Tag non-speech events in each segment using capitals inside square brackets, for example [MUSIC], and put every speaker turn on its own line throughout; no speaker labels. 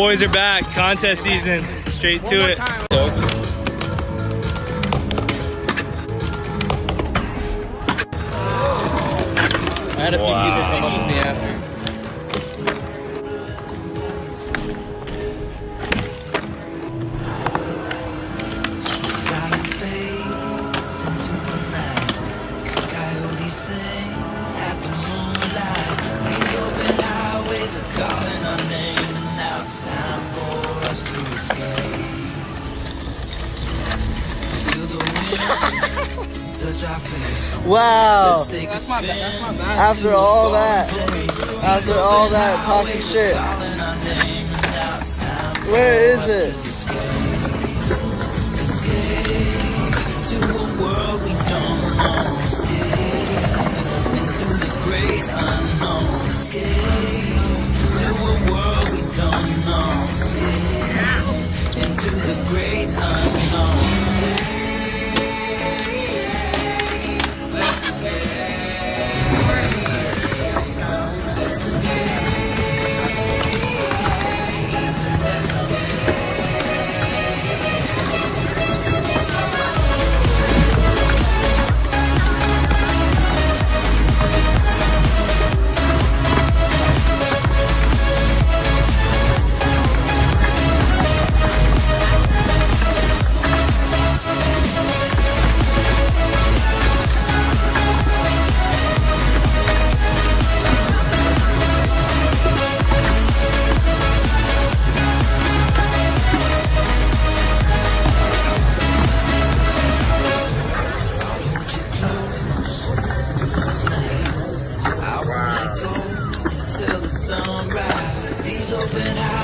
boys are back. Contest season. Straight to it.
I had a few
Wow.
people come up with me after.
Silence fades into
Wow.
Let's take a spin.
After all that, after all that talking shit,
Calling our name, and now it's time for
where is it?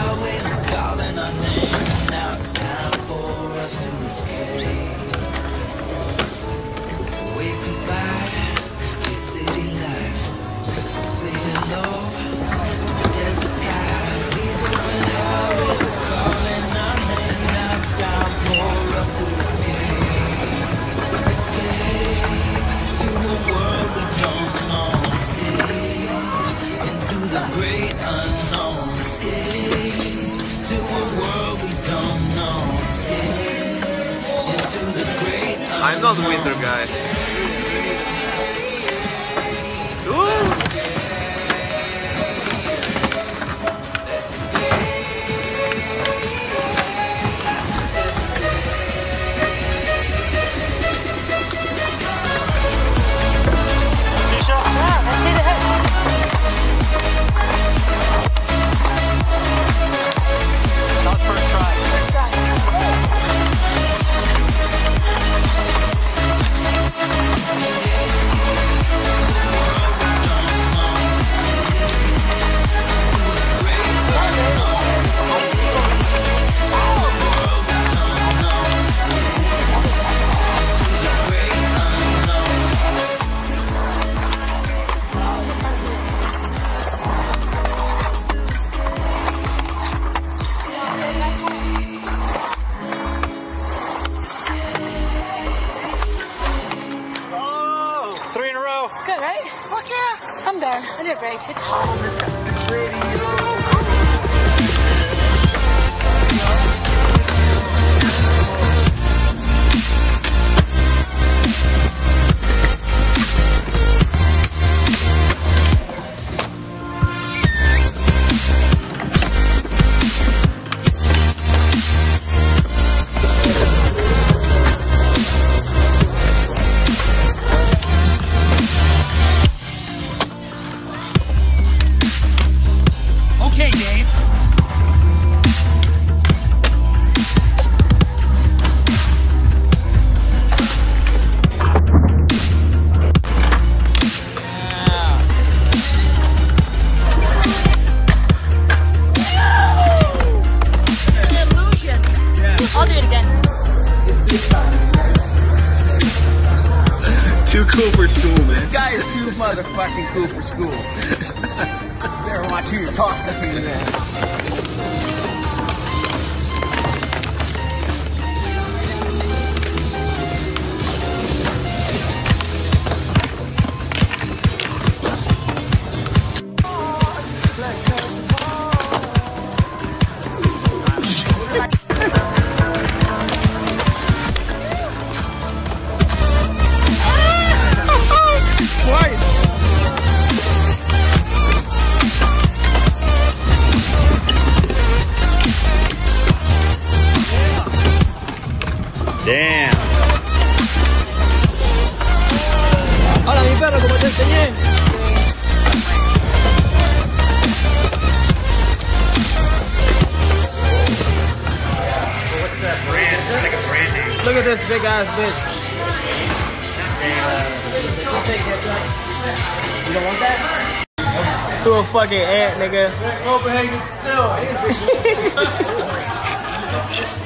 Are calling our name. Now it's time for us to escape. Wave goodbye to city life. Say hello
I'm not the winter guy.
Good, right? Fuck yeah. I'm done. I need a break. It's hot. [LAUGHS]
Too cool for school, man. This guy is too motherfucking cool for school. [LAUGHS] Better watch who you're talking to, man. Damn. Hola, mi perro, como te enseñé.
Look at this big ass bitch.
You don't want that?
To a fucking ant, nigga.
Copenhagen still. [LAUGHS]